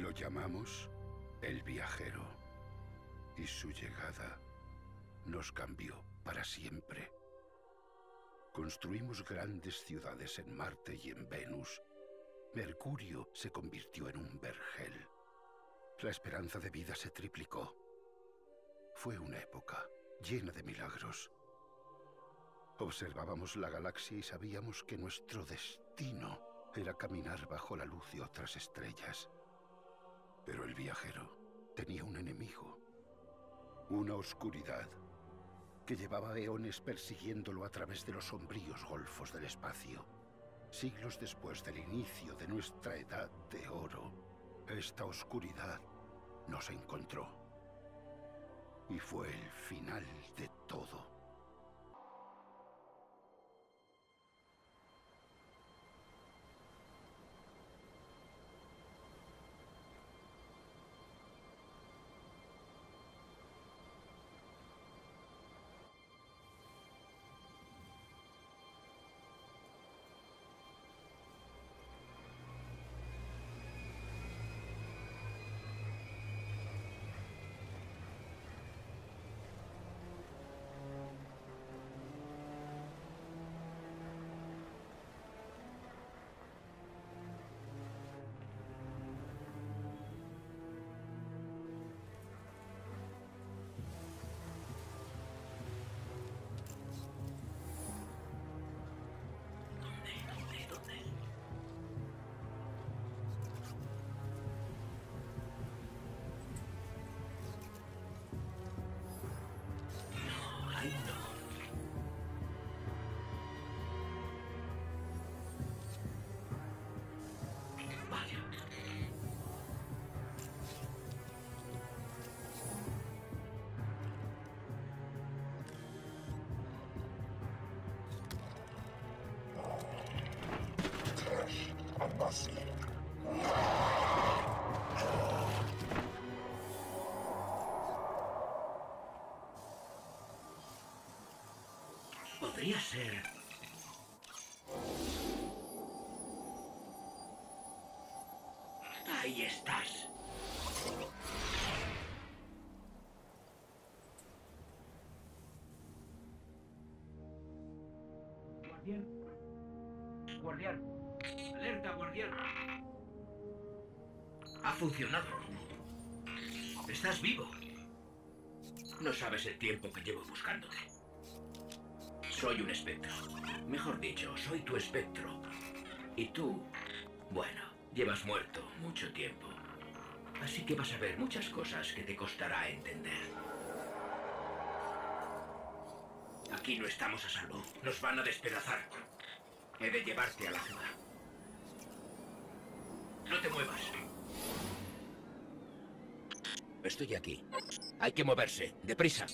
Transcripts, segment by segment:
Lo llamamos el viajero. Y su llegada nos cambió para siempre. Construimos grandes ciudades en Marte y en Venus. Mercurio se convirtió en un vergel. La esperanza de vida se triplicó. Fue una época llena de milagros. Observábamos la galaxia y sabíamos que nuestro destino era caminar bajo la luz de otras estrellas. Pero el viajero tenía un enemigo, una oscuridad que llevaba eones persiguiéndolo a través de los sombríos golfos del espacio. Siglos después del inicio de nuestra edad de oro, esta oscuridad nos encontró. Y fue el final de todo. Podría ser... Ahí estás. Guardián. Guardián. Alerta, guardián. Ha funcionado. Estás vivo. No sabes el tiempo que llevo buscándote. Soy un espectro. Mejor dicho, soy tu espectro. Y tú, bueno, llevas muerto mucho tiempo. Así que vas a ver muchas cosas que te costará entender. Aquí no estamos a salvo. Nos van a despedazar. He de llevarte a la ciudad. No te muevas. Estoy aquí. Hay que moverse. Deprisa.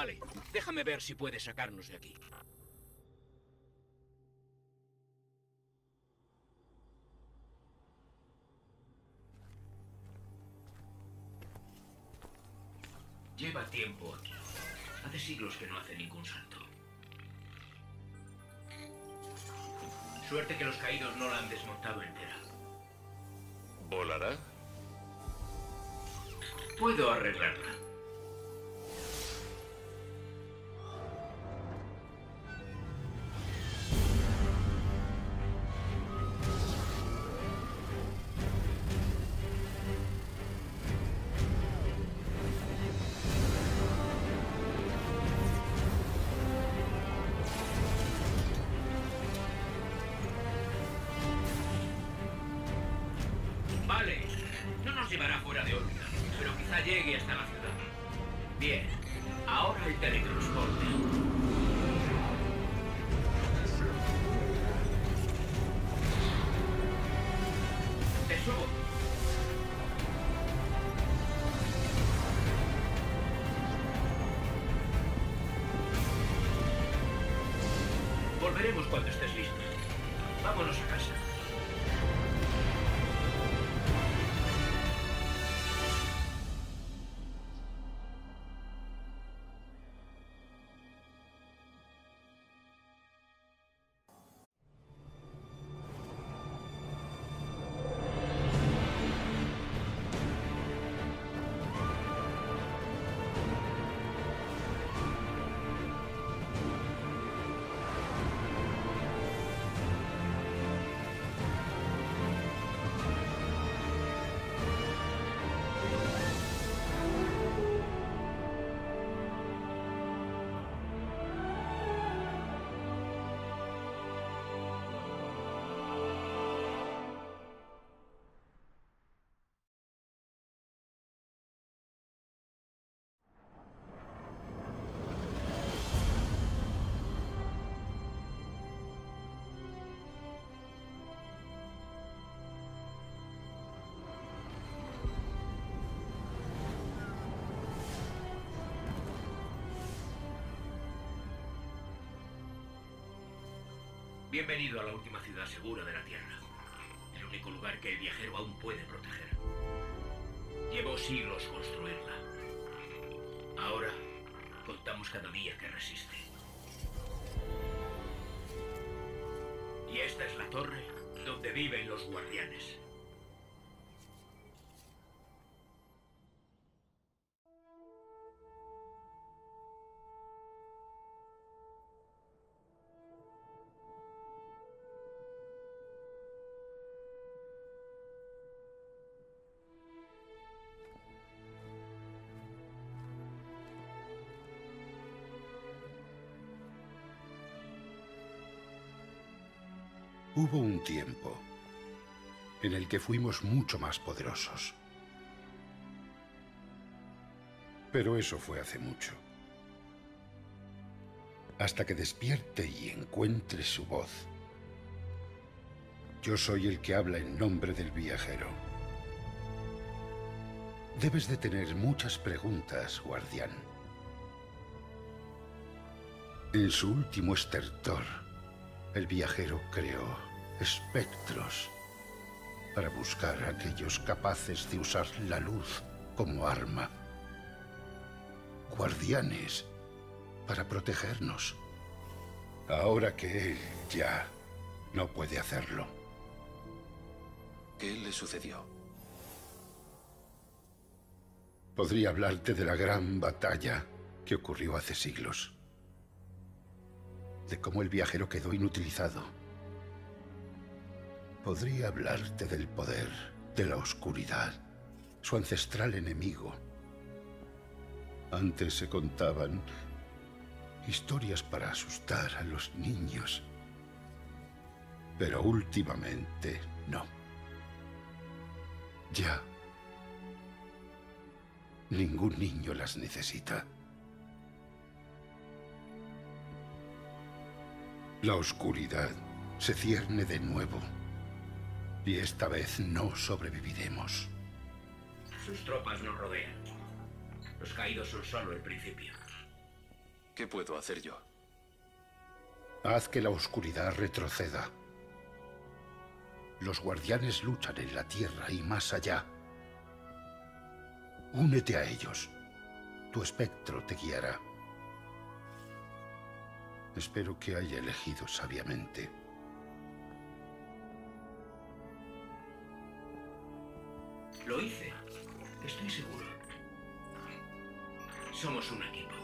Vale, déjame ver si puedes sacarnos de aquí. Lleva tiempo aquí. Hace siglos que no hace ningún salto. Suerte que los caídos no la han desmontado entera. ¿Volará? Puedo arreglarla. Bienvenido a la última ciudad segura de la Tierra. El único lugar que el viajero aún puede proteger. Llevó siglos construirla. Ahora, contamos cada día que resiste. Y esta es la torre donde viven los guardianes. Hubo un tiempo en el que fuimos mucho más poderosos. Pero eso fue hace mucho. Hasta que despierte y encuentre su voz. Yo soy el que habla en nombre del viajero. Debes de tener muchas preguntas, guardián. En su último estertor, el viajero creó espectros para buscar a aquellos capaces de usar la luz como arma. Guardianes para protegernos. Ahora que él ya no puede hacerlo. ¿Qué le sucedió? Podría hablarte de la gran batalla que ocurrió hace siglos de cómo el viajero quedó inutilizado. Podría hablarte del poder, de la oscuridad, su ancestral enemigo. Antes se contaban historias para asustar a los niños. Pero últimamente no. Ya. Ningún niño las necesita. La oscuridad se cierne de nuevo. Y esta vez no sobreviviremos. Sus tropas nos rodean. Los caídos son solo el principio. ¿Qué puedo hacer yo? Haz que la oscuridad retroceda. Los guardianes luchan en la tierra y más allá. Únete a ellos. Tu espectro te guiará. Espero que haya elegido sabiamente. Lo hice. Estoy seguro. Somos un equipo.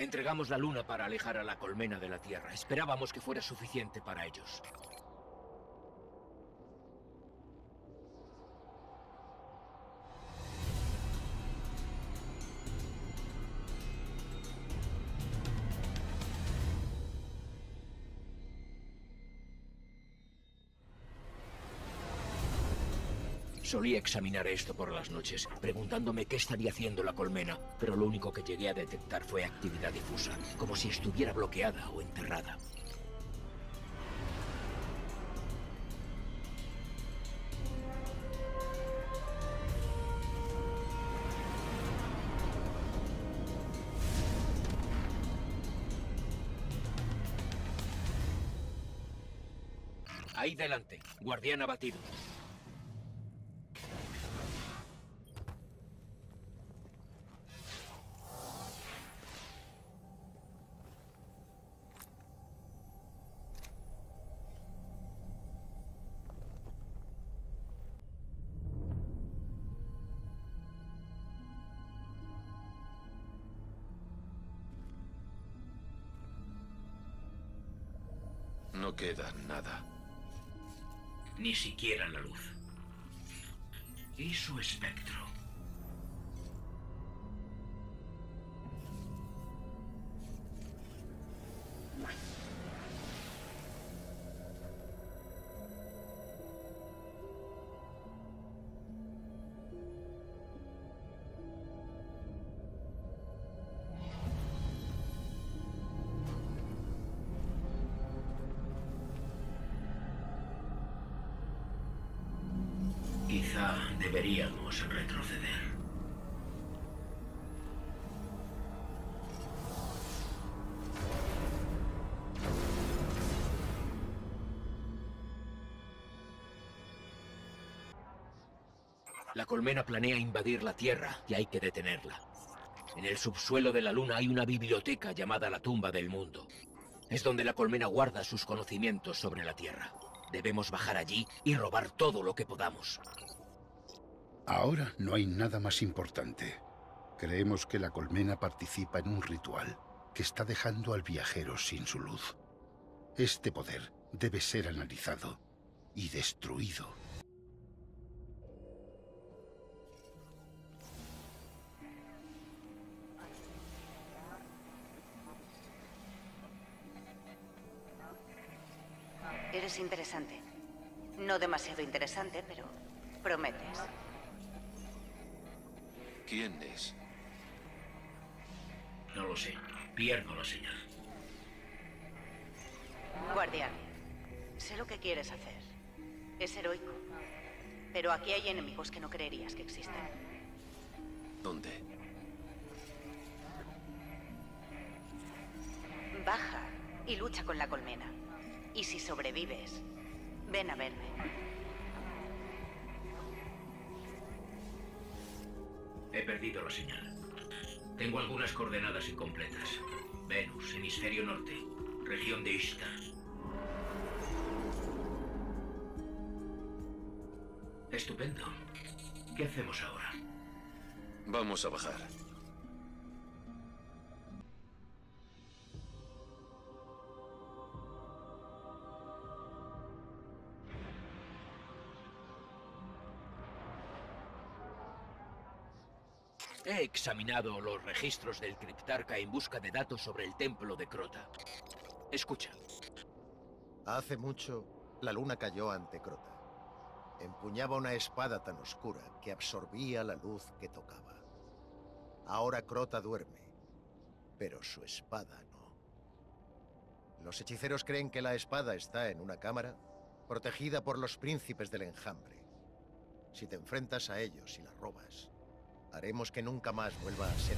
Entregamos la luna para alejar a la colmena de la Tierra. Esperábamos que fuera suficiente para ellos. Solía examinar esto por las noches, preguntándome qué estaría haciendo la colmena, pero lo único que llegué a detectar fue actividad difusa, como si estuviera bloqueada o enterrada. Ahí delante, guardián abatido. Queda nada. Ni siquiera la luz. Y su espectro. Colmena planea invadir la Tierra y hay que detenerla. En el subsuelo de la Luna hay una biblioteca llamada la Tumba del Mundo. Es donde la colmena guarda sus conocimientos sobre la Tierra. Debemos bajar allí y robar todo lo que podamos. Ahora no hay nada más importante. Creemos que la colmena participa en un ritual que está dejando al viajero sin su luz. Este poder debe ser analizado y destruido. Eres interesante. No demasiado interesante, pero prometes. ¿Quién es? No lo sé. Pierdo la señal. Guardián, sé lo que quieres hacer. Es heroico. Pero aquí hay enemigos que no creerías que existen. ¿Dónde? Baja y lucha con la colmena. Y si sobrevives, ven a verme. He perdido la señal. Tengo algunas coordenadas incompletas. Venus, hemisferio norte, región de Ishtar. Estupendo. ¿Qué hacemos ahora? Vamos a bajar. Examinado los registros del Criptarca en busca de datos sobre el templo de Crota. Escucha. Hace mucho, la luna cayó ante Crota. Empuñaba una espada tan oscura que absorbía la luz que tocaba. Ahora Crota duerme, pero su espada no. Los hechiceros creen que la espada está en una cámara protegida por los príncipes del enjambre. Si te enfrentas a ellos y la robas, haremos que nunca más vuelva a ser.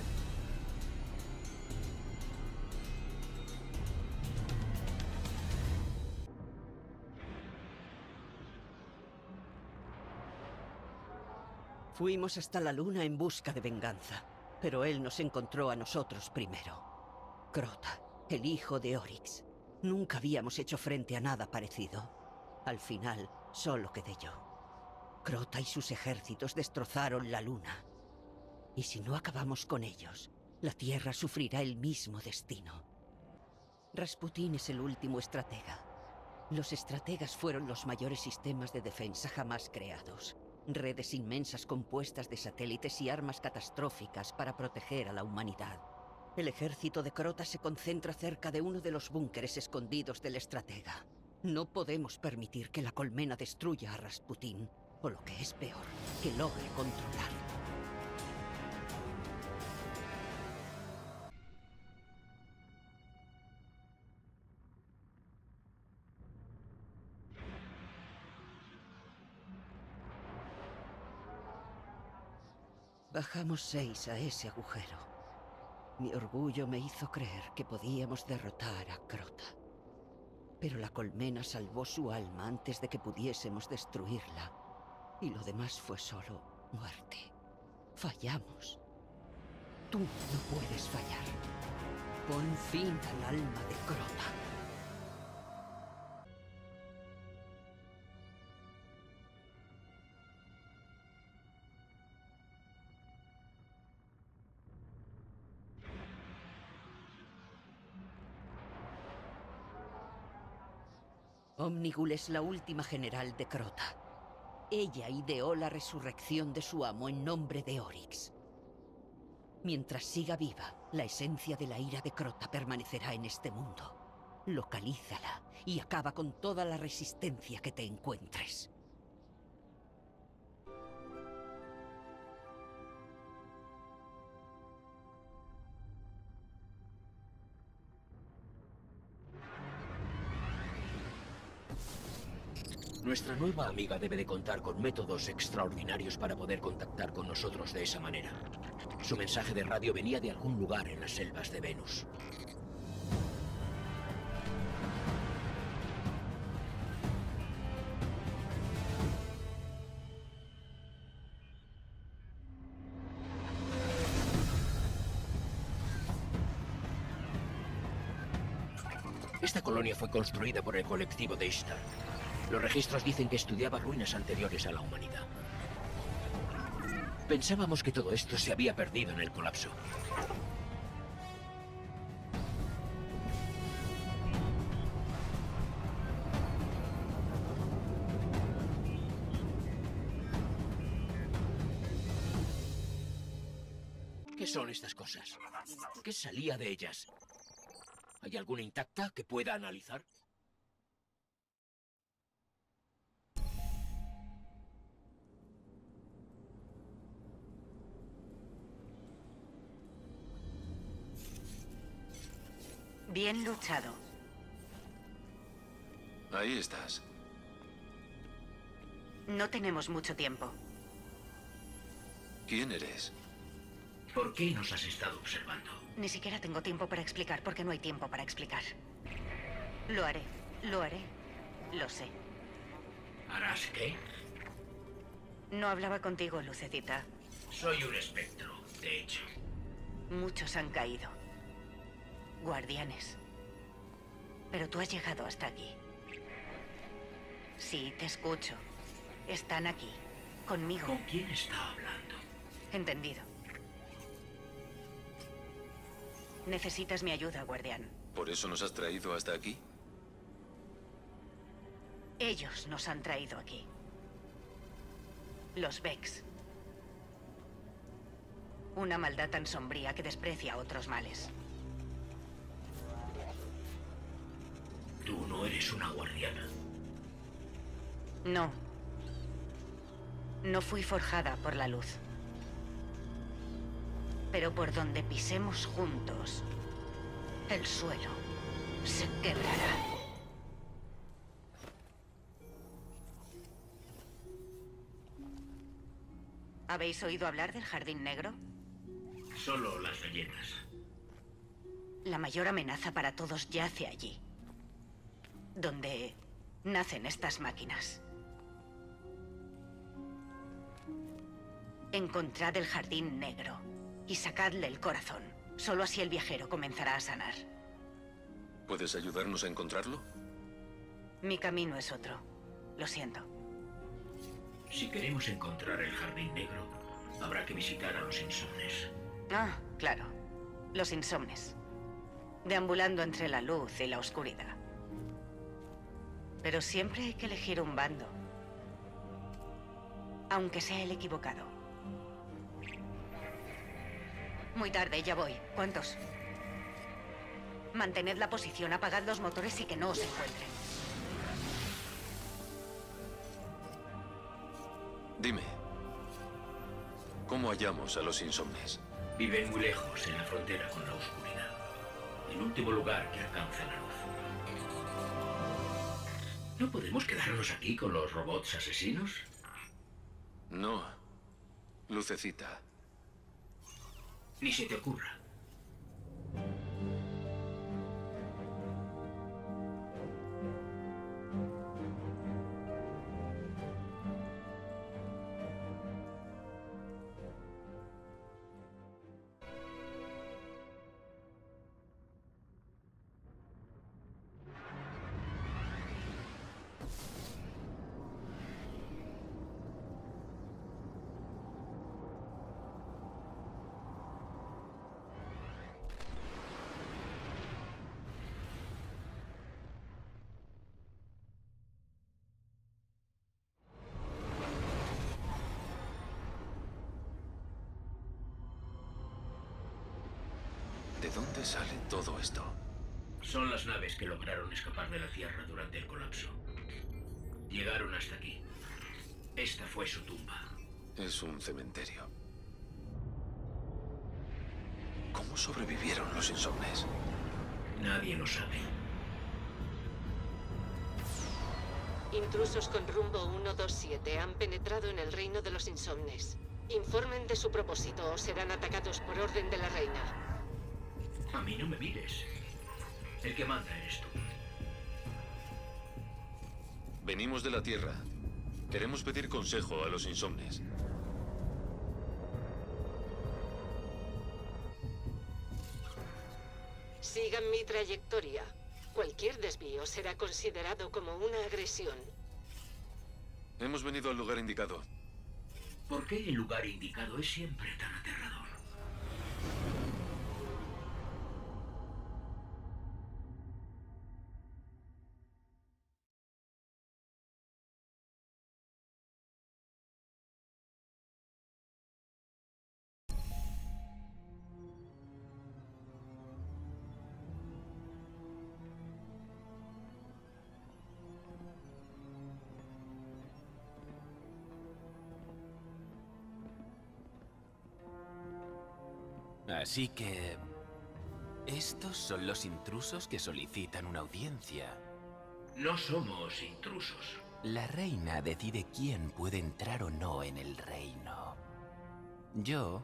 Fuimos hasta la luna en busca de venganza, pero él nos encontró a nosotros primero. Crota, el hijo de Oryx. Nunca habíamos hecho frente a nada parecido. Al final, solo quedé yo. Crota y sus ejércitos destrozaron la luna. Y si no acabamos con ellos, la Tierra sufrirá el mismo destino. Rasputín es el último estratega. Los estrategas fueron los mayores sistemas de defensa jamás creados. Redes inmensas compuestas de satélites y armas catastróficas para proteger a la humanidad. El ejército de Crota se concentra cerca de uno de los búnkeres escondidos del estratega. No podemos permitir que la colmena destruya a Rasputín, o lo que es peor, que logre controlar. Bajamos seis a ese agujero. Mi orgullo me hizo creer que podíamos derrotar a Crota. Pero la colmena salvó su alma antes de que pudiésemos destruirla. Y lo demás fue solo muerte. Fallamos. Tú no puedes fallar. Pon fin al alma de Crota. Omnigul es la última general de Crota. Ella ideó la resurrección de su amo en nombre de Oryx. Mientras siga viva, la esencia de la ira de Crota permanecerá en este mundo. Localízala y acaba con toda la resistencia que te encuentres. Nuestra nueva amiga debe de contar con métodos extraordinarios para poder contactar con nosotros de esa manera. Su mensaje de radio venía de algún lugar en las selvas de Venus. Esta colonia fue construida por el colectivo de Ishtar. Los registros dicen que estudiaba ruinas anteriores a la humanidad. Pensábamos que todo esto se había perdido en el colapso. ¿Qué son estas cosas? ¿Qué salía de ellas? ¿Hay alguna intacta que pueda analizar? Bien luchado. Ahí estás. No tenemos mucho tiempo. ¿Quién eres? ¿Por qué nos has estado observando? Ni siquiera tengo tiempo para explicar porque no hay tiempo para explicar. Lo haré, lo haré, lo sé. ¿Harás qué? No hablaba contigo, Lucecita. Soy un espectro, de hecho. Muchos han caído. Guardianes. Pero tú has llegado hasta aquí. Sí, te escucho. Están aquí, conmigo. ¿Con quién está hablando? Entendido. Necesitas mi ayuda, guardián. ¿Por eso nos has traído hasta aquí? Ellos nos han traído aquí. Los Vex. Una maldad tan sombría que desprecia a otros males. No eres una guardiana. No. No fui forjada por la luz. Pero por donde pisemos juntos, el suelo se quebrará. ¿Habéis oído hablar del Jardín Negro? Solo las leyendas. La mayor amenaza para todos yace allí. Donde nacen estas máquinas. Encontrad el Jardín Negro y sacadle el corazón. Solo así el viajero comenzará a sanar. ¿Puedes ayudarnos a encontrarlo? Mi camino es otro. Lo siento. Si queremos encontrar el Jardín Negro, habrá que visitar a los insomnes. Ah, claro. Los insomnes. Deambulando entre la luz y la oscuridad. Pero siempre hay que elegir un bando. Aunque sea el equivocado. Muy tarde, ya voy. ¿Cuántos? Mantened la posición, apagad los motores y que no os encuentren. Dime. ¿Cómo hallamos a los insomnes? Viven muy lejos, en la frontera con la oscuridad. El último lugar que alcanza la luz. ¿No podemos quedarnos aquí con los robots asesinos? No. Lucecita. Ni se te ocurra. ¿De dónde sale todo esto? Son las naves que lograron escapar de la Tierra durante el colapso. Llegaron hasta aquí. Esta fue su tumba. Es un cementerio. ¿Cómo sobrevivieron los insomnes? Nadie lo sabe. Intrusos con rumbo 127 han penetrado en el reino de los insomnes. Informen de su propósito o serán atacados por orden de la reina. A mí no me mires. El que manda eres tú. Venimos de la Tierra. Queremos pedir consejo a los insomnes. Sigan mi trayectoria. Cualquier desvío será considerado como una agresión. Hemos venido al lugar indicado. ¿Por qué el lugar indicado es siempre tan aterrador? Así que... Estos son los intrusos que solicitan una audiencia. No somos intrusos. La reina decide quién puede entrar o no en el reino. Yo...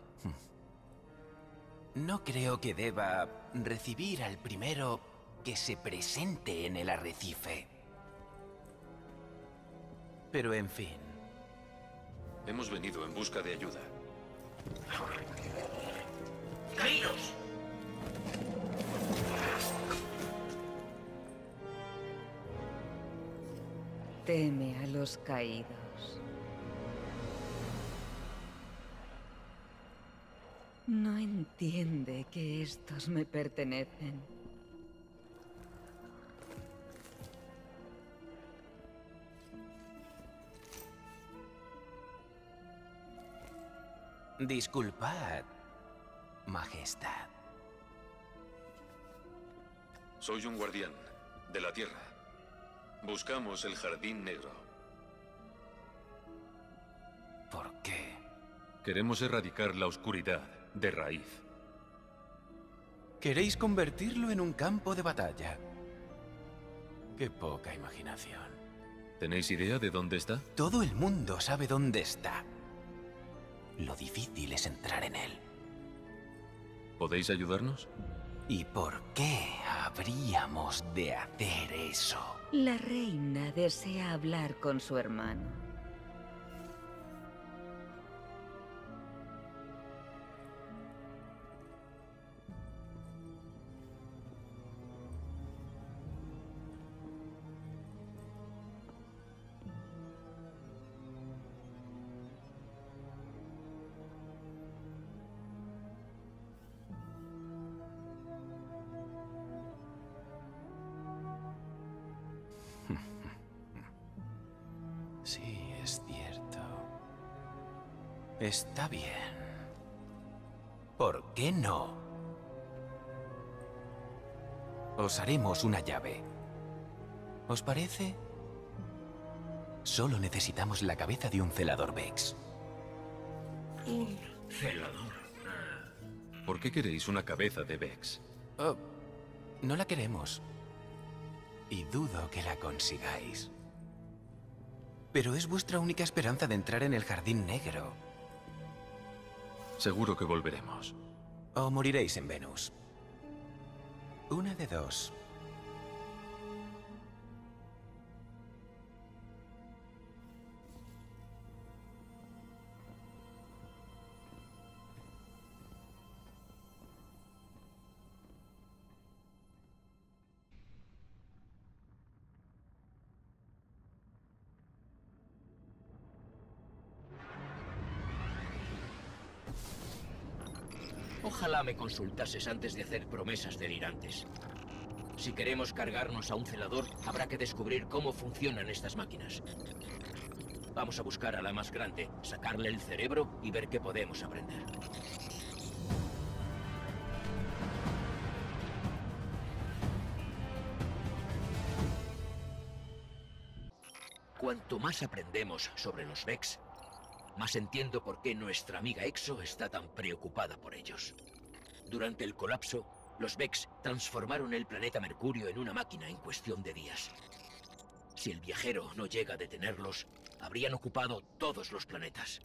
No creo que deba recibir al primero que se presente en el arrecife. Pero en fin. Hemos venido en busca de ayuda. ¡Caídos! Teme a los caídos. No entiende que estos me pertenecen. Disculpad, Majestad. Soy un guardián de la Tierra. Buscamos el Jardín Negro. ¿Por qué? Queremos erradicar la oscuridad de raíz. Queréis convertirlo en un campo de batalla. Qué poca imaginación. ¿Tenéis idea de dónde está? Todo el mundo sabe dónde está. Lo difícil es entrar en él. ¿Podéis ayudarnos? ¿Y por qué habríamos de hacer eso? La reina desea hablar con su hermano. Sí, es cierto. Está bien. ¿Por qué no? Os haremos una llave. ¿Os parece? Solo necesitamos la cabeza de un celador Vex. Un celador. ¿Por qué queréis una cabeza de Vex? Oh, no la queremos. Y dudo que la consigáis. Pero es vuestra única esperanza de entrar en el Jardín Negro. Seguro que volveremos. O moriréis en Venus. Una de dos. Consultases antes de hacer promesas delirantes. Si queremos cargarnos a un celador, habrá que descubrir cómo funcionan estas máquinas. Vamos a buscar a la más grande, sacarle el cerebro y ver qué podemos aprender. Cuanto más aprendemos sobre los Vex, más entiendo por qué nuestra amiga Exo está tan preocupada por ellos. Durante el colapso, los Vex transformaron el planeta Mercurio en una máquina en cuestión de días. Si el viajero no llega a detenerlos, habrían ocupado todos los planetas.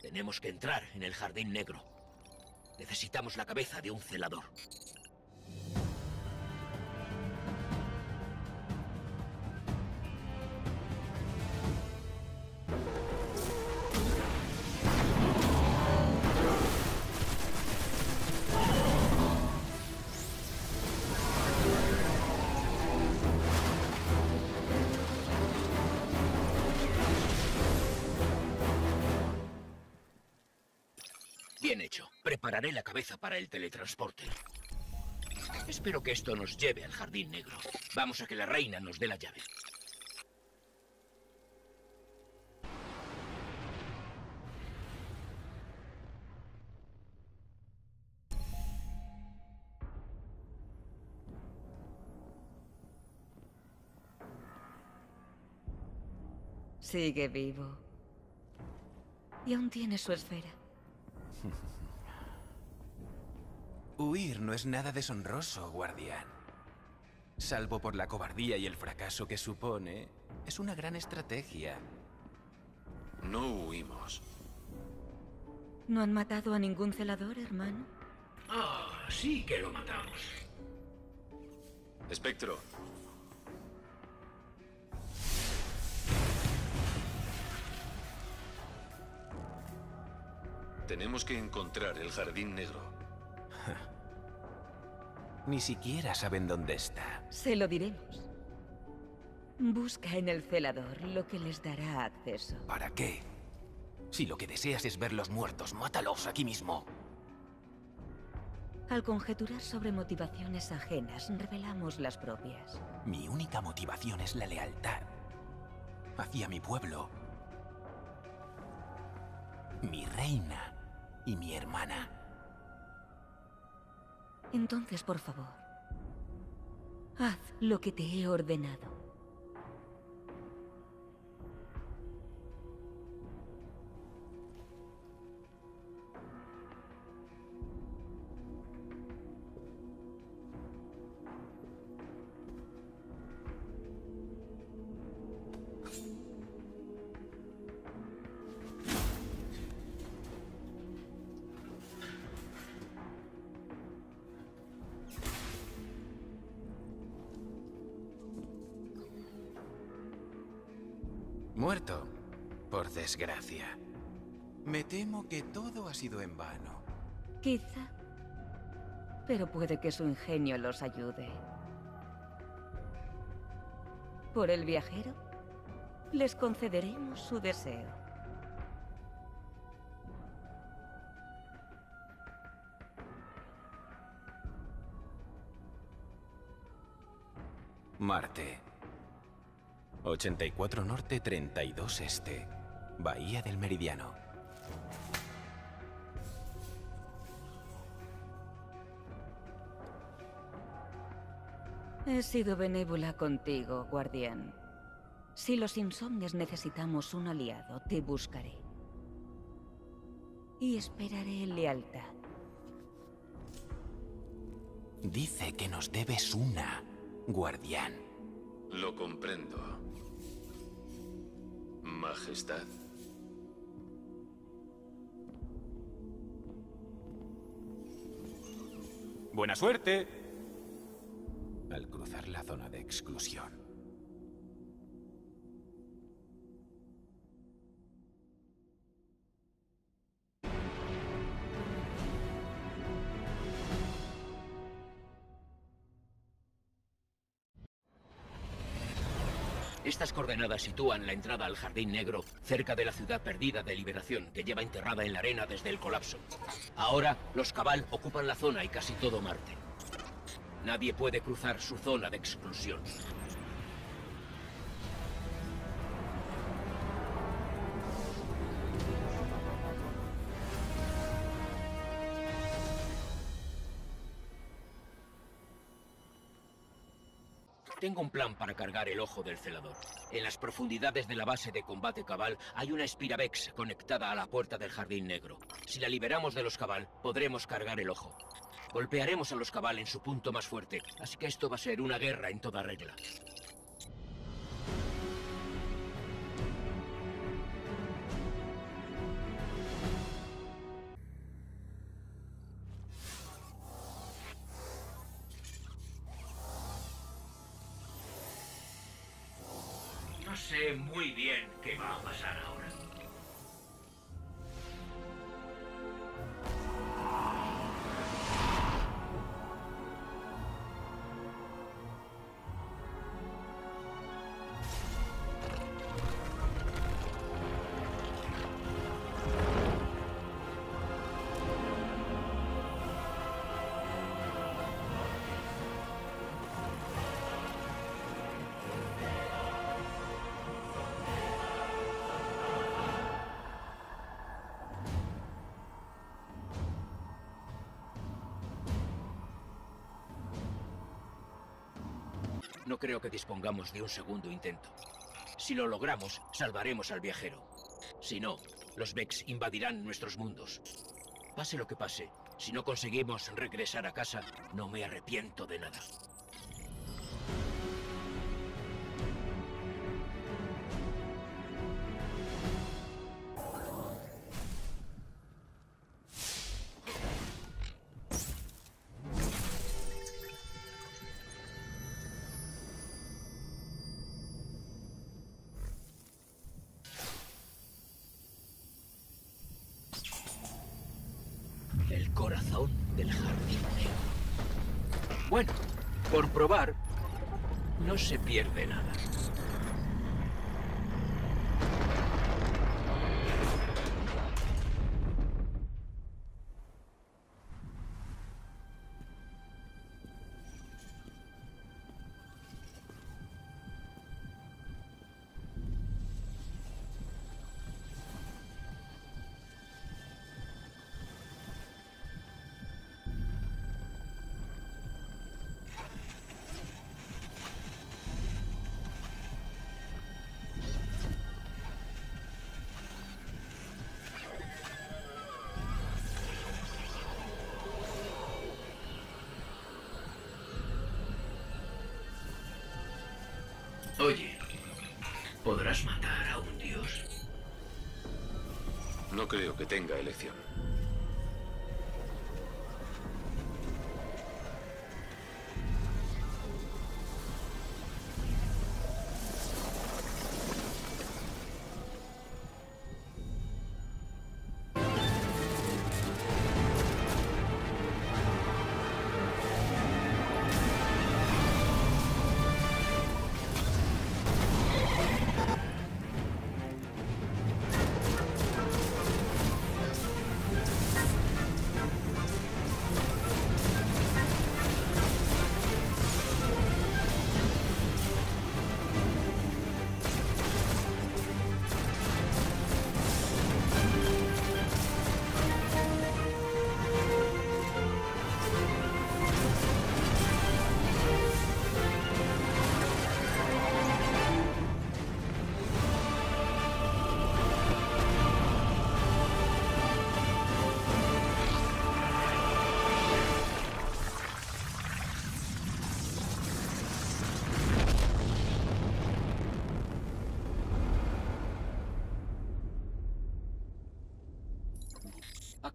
Tenemos que entrar en el Jardín Negro. Necesitamos la cabeza de un celador. Prepararé la cabeza para el teletransporte. Espero que esto nos lleve al Jardín Negro. Vamos a que la reina nos dé la llave. Sigue vivo. Y aún tiene su esfera. Huir no es nada deshonroso, guardián. Salvo por la cobardía y el fracaso que supone, es una gran estrategia. No huimos. ¿No han matado a ningún celador, hermano? Ah, sí que lo matamos. Espectro. Tenemos que encontrar el Jardín Negro. Ni siquiera saben dónde está. Se lo diremos. Busca en el celador lo que les dará acceso. ¿Para qué? Si lo que deseas es verlos muertos, mátalos aquí mismo. Al conjeturar sobre motivaciones ajenas, revelamos las propias. Mi única motivación es la lealtad. Hacia mi pueblo. Mi reina y mi hermana. Entonces, por favor, haz lo que te he ordenado. Temo que todo ha sido en vano. Quizá. Pero puede que su ingenio los ayude. Por el viajero, les concederemos su deseo. Marte. 84 norte, 32 este. Bahía del Meridiano. He sido benévola contigo, guardián. Si los insomnes necesitamos un aliado, te buscaré. Y esperaré lealtad. Dice que nos debes una, guardián. Lo comprendo. Majestad. Buena suerte. Al cruzar la zona de exclusión. Estas coordenadas sitúan la entrada al Jardín Negro cerca de la ciudad perdida de Liberación que lleva enterrada en la arena desde el colapso. Ahora, los Cabal ocupan la zona y casi todo Marte. Nadie puede cruzar su zona de exclusión. Tengo un plan para cargar el ojo del celador. En las profundidades de la base de combate cabal hay una Spiravex conectada a la puerta del Jardín Negro. Si la liberamos de los cabal, podremos cargar el ojo. Golpearemos a los cabal en su punto más fuerte, así que esto va a ser una guerra en toda regla. No sé muy bien qué va a pasar ahora. No creo que dispongamos de un segundo intento. Si lo logramos, salvaremos al viajero. Si no, los Vex invadirán nuestros mundos. Pase lo que pase, si no conseguimos regresar a casa, no me arrepiento de nada. Pierde nada. Oye, ¿podrás matar a un dios? No creo que tenga elección.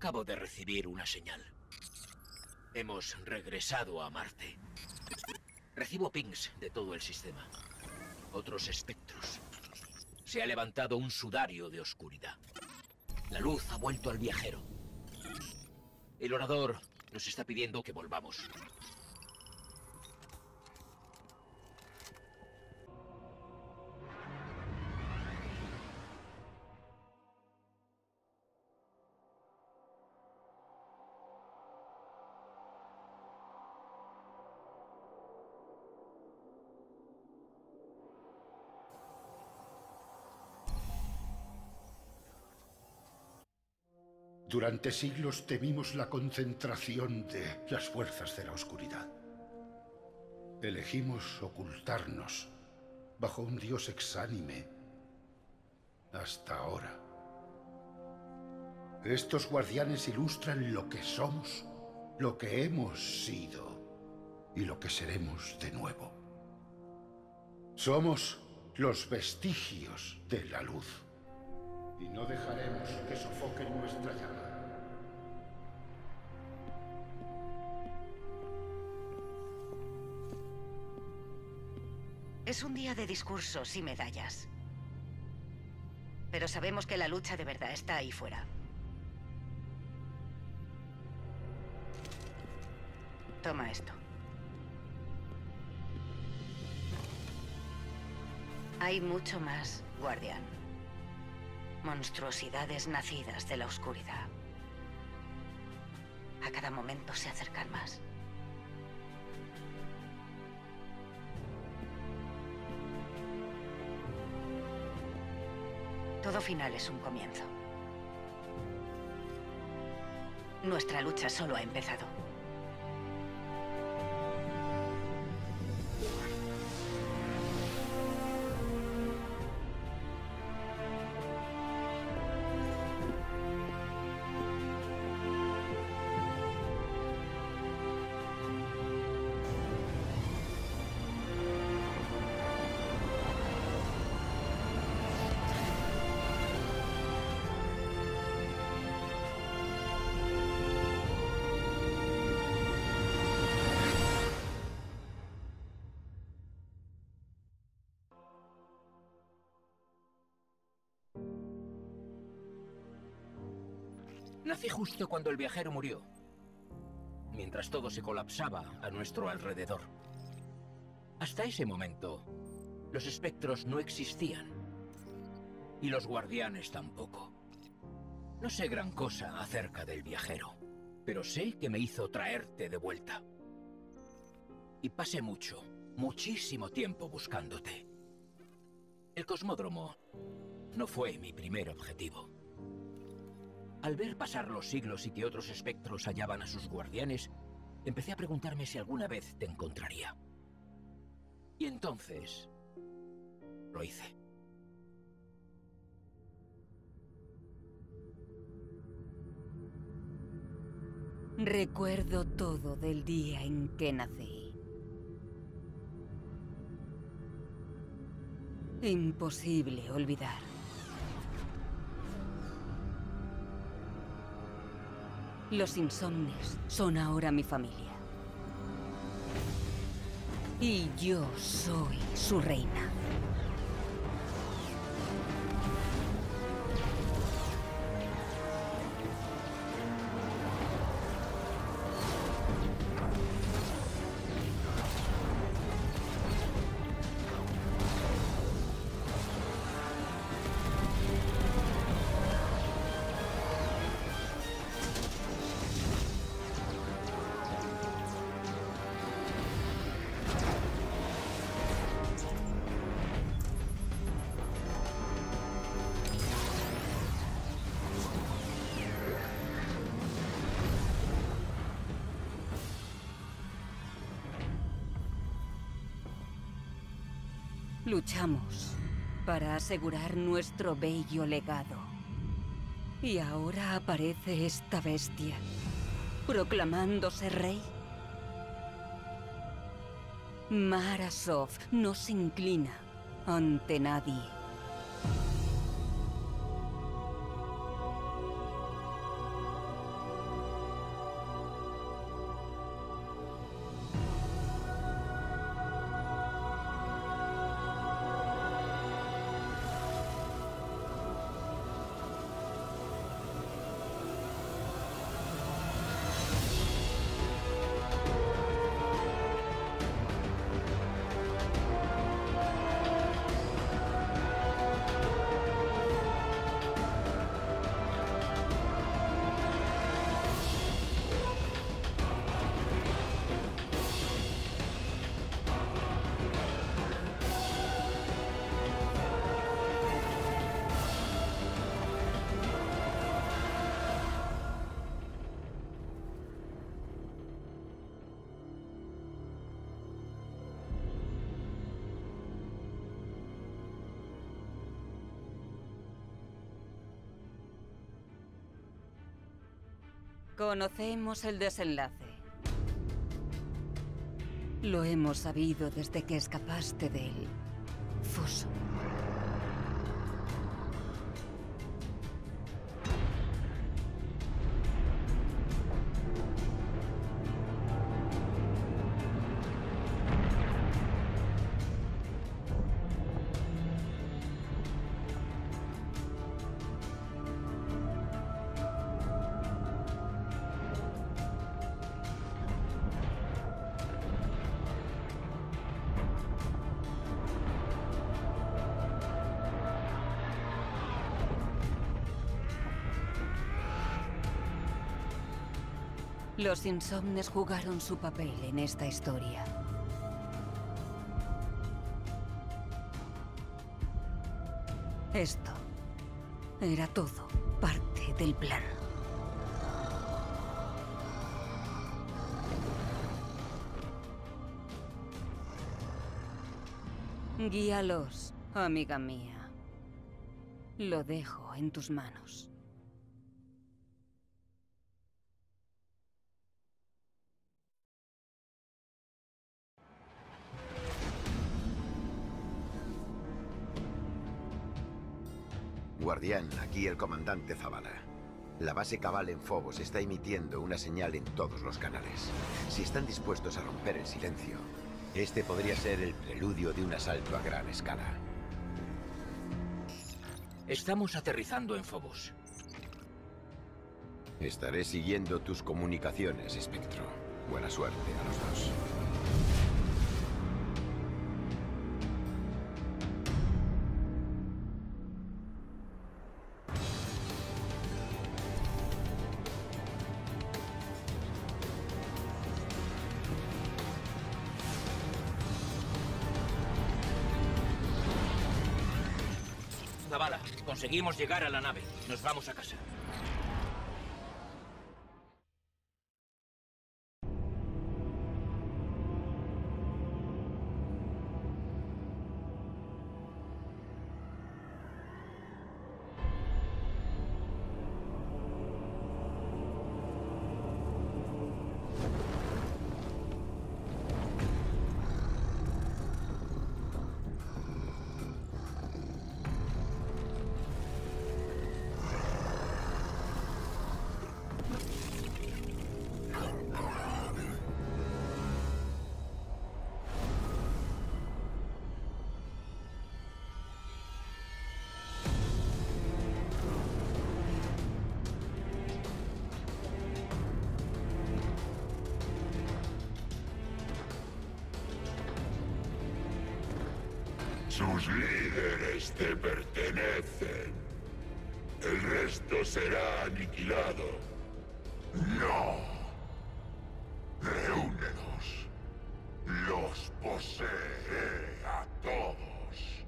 Acabo de recibir una señal. Hemos regresado a Marte. Recibo pings de todo el sistema. Otros espectros. Se ha levantado un sudario de oscuridad. La luz ha vuelto al viajero. El orador nos está pidiendo que volvamos. Durante siglos temimos la concentración de las fuerzas de la oscuridad. Elegimos ocultarnos bajo un dios exánime hasta ahora. Estos guardianes ilustran lo que somos, lo que hemos sido y lo que seremos de nuevo. Somos los vestigios de la luz. Y no dejaremos que sofoquen nuestra llama. Es un día de discursos y medallas. Pero sabemos que la lucha de verdad está ahí fuera. Toma esto. Hay mucho más, guardián. Monstruosidades nacidas de la oscuridad. A cada momento se acercan más. Todo final es un comienzo. Nuestra lucha solo ha empezado. Justo cuando el viajero murió, mientras todo se colapsaba a nuestro alrededor. Hasta ese momento, los espectros no existían. Y los guardianes tampoco. No sé gran cosa acerca del viajero, pero sé que me hizo traerte de vuelta. Y pasé mucho, muchísimo tiempo buscándote. El cosmódromo no fue mi primer objetivo. Al ver pasar los siglos y que otros espectros hallaban a sus guardianes, empecé a preguntarme si alguna vez te encontraría. Y entonces... lo hice. Recuerdo todo del día en que nací. Imposible olvidar. Los insomnes son ahora mi familia. Y yo soy su reina. Para asegurar nuestro bello legado. Y ahora aparece esta bestia, proclamándose rey. Marasov no se inclina ante nadie. Conocemos el desenlace. Lo hemos sabido desde que escapaste del fuso. Los insomnes jugaron su papel en esta historia. Esto era todo parte del plan. Guíalos, amiga mía. Lo dejo en tus manos. Guardián, aquí el comandante Zavala. La base cabal en Phobos está emitiendo una señal en todos los canales. Si están dispuestos a romper el silencio, este podría ser el preludio de un asalto a gran escala. Estamos aterrizando en Phobos. Estaré siguiendo tus comunicaciones, Espectro. Buena suerte a los dos. Conseguimos llegar a la nave. Nos vamos a casa. Sus líderes te pertenecen. El resto será aniquilado. No. Reúnelos. Los poseeré a todos.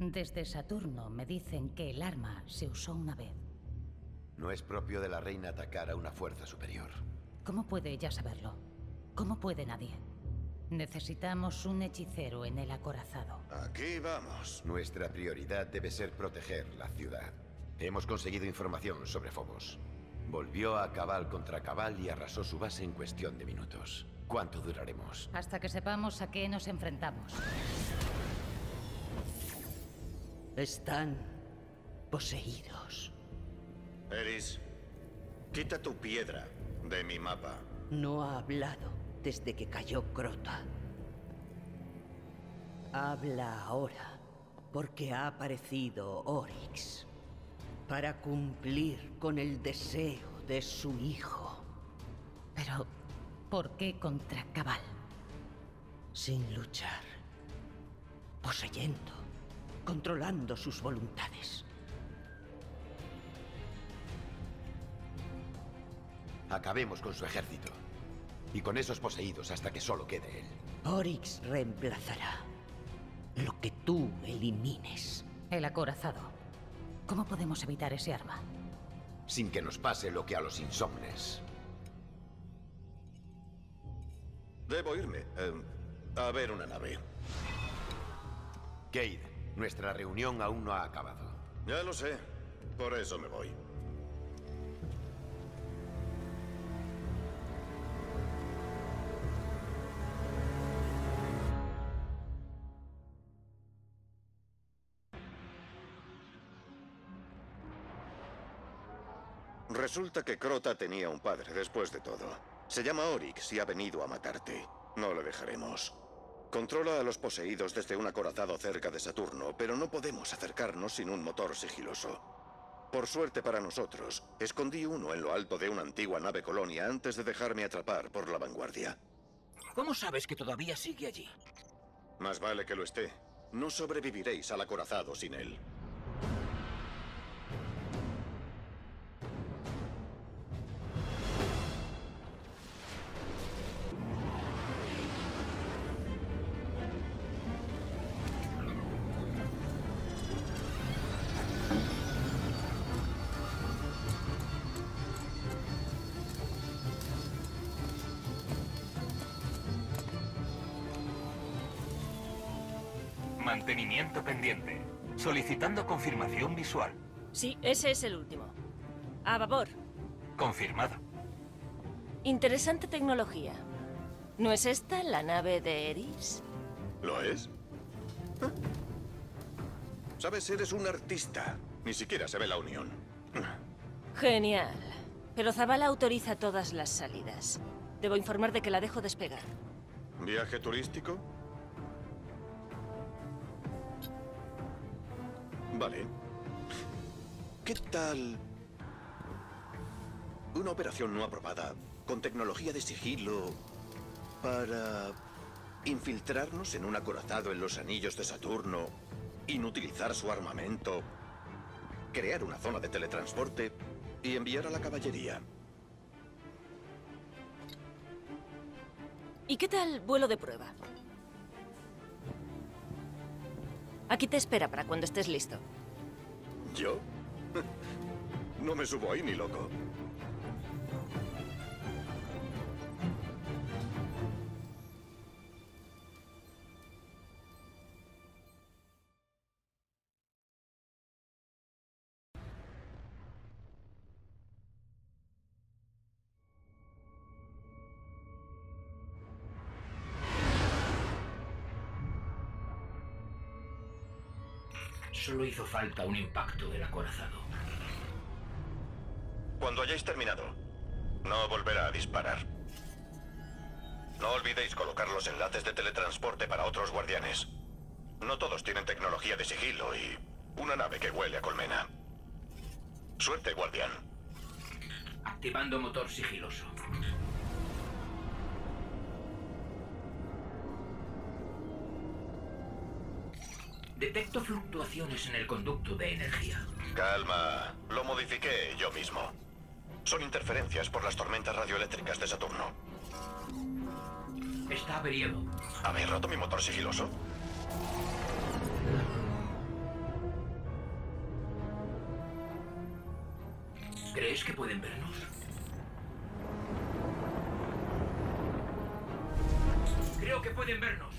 Desde Saturno me dicen que el arma se usó una vez. No es propio de la reina atacar a una fuerza superior. ¿Cómo puede ella saberlo? ¿Cómo puede nadie? Necesitamos un hechicero en el acorazado. Aquí vamos. Nuestra prioridad debe ser proteger la ciudad. Hemos conseguido información sobre Phobos. Volvió a Cabal contra Cabal y arrasó su base en cuestión de minutos. ¿Cuánto duraremos? Hasta que sepamos a qué nos enfrentamos. Están poseídos. Eris, quita tu piedra de mi mapa. No ha hablado desde que cayó Crota. Habla ahora, porque ha aparecido Oryx para cumplir con el deseo de su hijo. Pero, ¿por qué contra Cabal? Sin luchar, poseyendo, controlando sus voluntades. Acabemos con su ejército. Y con esos poseídos hasta que solo quede él. Oryx reemplazará lo que tú elimines. El acorazado. ¿Cómo podemos evitar ese arma? Sin que nos pase lo que a los insomnes. Debo irme. eh, a ver una nave. Cade, nuestra reunión aún no ha acabado. Ya lo sé. Por eso me voy. Resulta que Crota tenía un padre después de todo. Se llama Oryx y ha venido a matarte. No le dejaremos. Controla a los poseídos desde un acorazado cerca de Saturno, pero no podemos acercarnos sin un motor sigiloso. Por suerte para nosotros, escondí uno en lo alto de una antigua nave colonia antes de dejarme atrapar por la vanguardia. ¿Cómo sabes que todavía sigue allí? Más vale que lo esté. No sobreviviréis al acorazado sin él. Mantenimiento pendiente. Solicitando confirmación visual. Sí, ese es el último. A babor. Confirmado. Interesante tecnología. ¿No es esta la nave de Eris? ¿Lo es? ¿Eh? Sabes, eres un artista. Ni siquiera se ve la unión. Genial. Pero Zabala autoriza todas las salidas. Debo informar de que la dejo despegar. ¿Viaje turístico? Vale. ¿Qué tal una operación no aprobada con tecnología de sigilo para infiltrarnos en un acorazado en los anillos de Saturno, inutilizar su armamento, crear una zona de teletransporte y enviar a la caballería? ¿Y qué tal vuelo de prueba? Aquí te espera para cuando estés listo. ¿Yo? No me subo ahí ni loco. Solo hizo falta un impacto del acorazado. Cuando hayáis terminado, no volverá a disparar. No olvidéis colocar los enlaces de teletransporte para otros guardianes. No todos tienen tecnología de sigilo y una nave que huele a colmena. Suerte, guardián. Activando motor sigiloso. Detecto fluctuaciones en el conducto de energía. Calma. Lo modifiqué yo mismo. Son interferencias por las tormentas radioeléctricas de Saturno. Está averiado. ¿Habéis roto mi motor sigiloso? ¿Crees que pueden vernos? Creo que pueden vernos.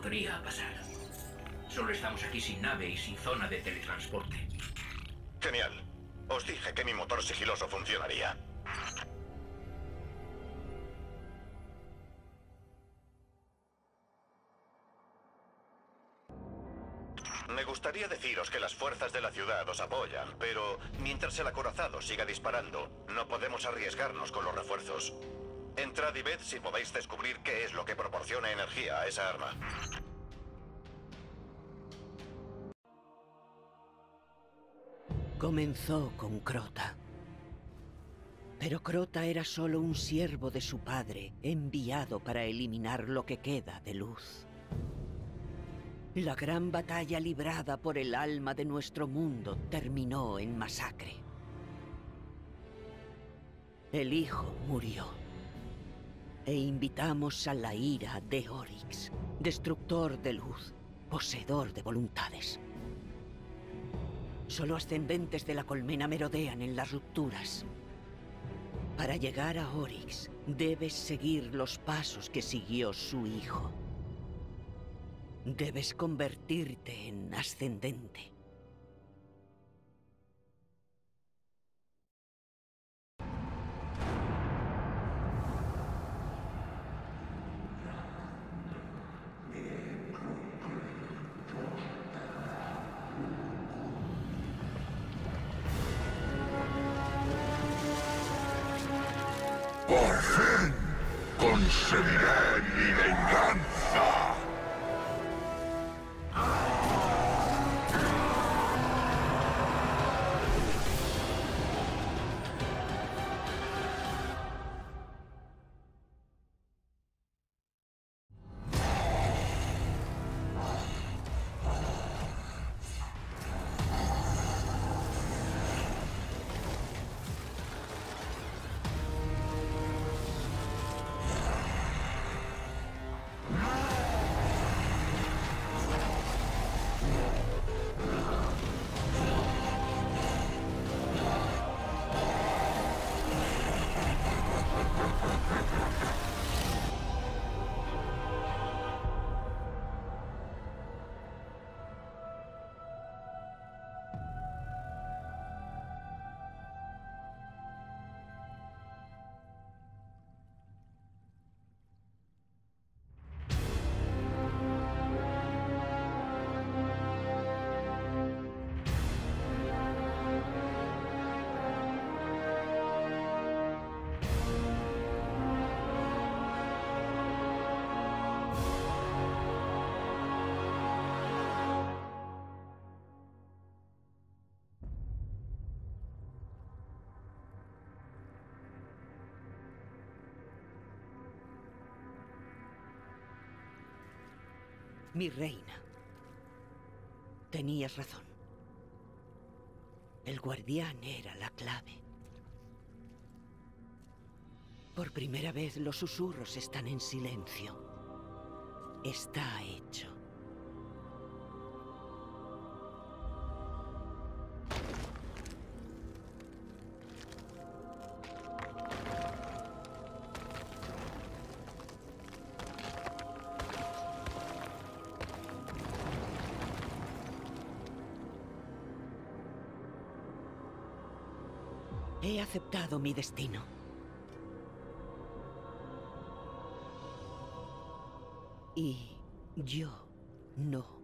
¿Qué podría pasar? Solo estamos aquí sin nave y sin zona de teletransporte. Genial. Os dije que mi motor sigiloso funcionaría. Me gustaría deciros que las fuerzas de la ciudad os apoyan, pero mientras el acorazado siga disparando, no podemos arriesgarnos con los refuerzos. Entrad y ved si podéis descubrir qué es lo que proporciona energía a esa arma. Comenzó con Crota. Pero Crota era solo un siervo de su padre, enviado para eliminar lo que queda de luz. La gran batalla librada por el alma de nuestro mundo terminó en masacre. El hijo murió. E invitamos a la ira de Oryx, destructor de luz, poseedor de voluntades. Solo ascendentes de la colmena merodean en las rupturas. Para llegar a Oryx, debes seguir los pasos que siguió su hijo. Debes convertirte en ascendente. Mi reina. Tenías razón. El guardián era la clave. Por primera vez los susurros están en silencio. Está hecho. He aceptado mi destino. Y yo no.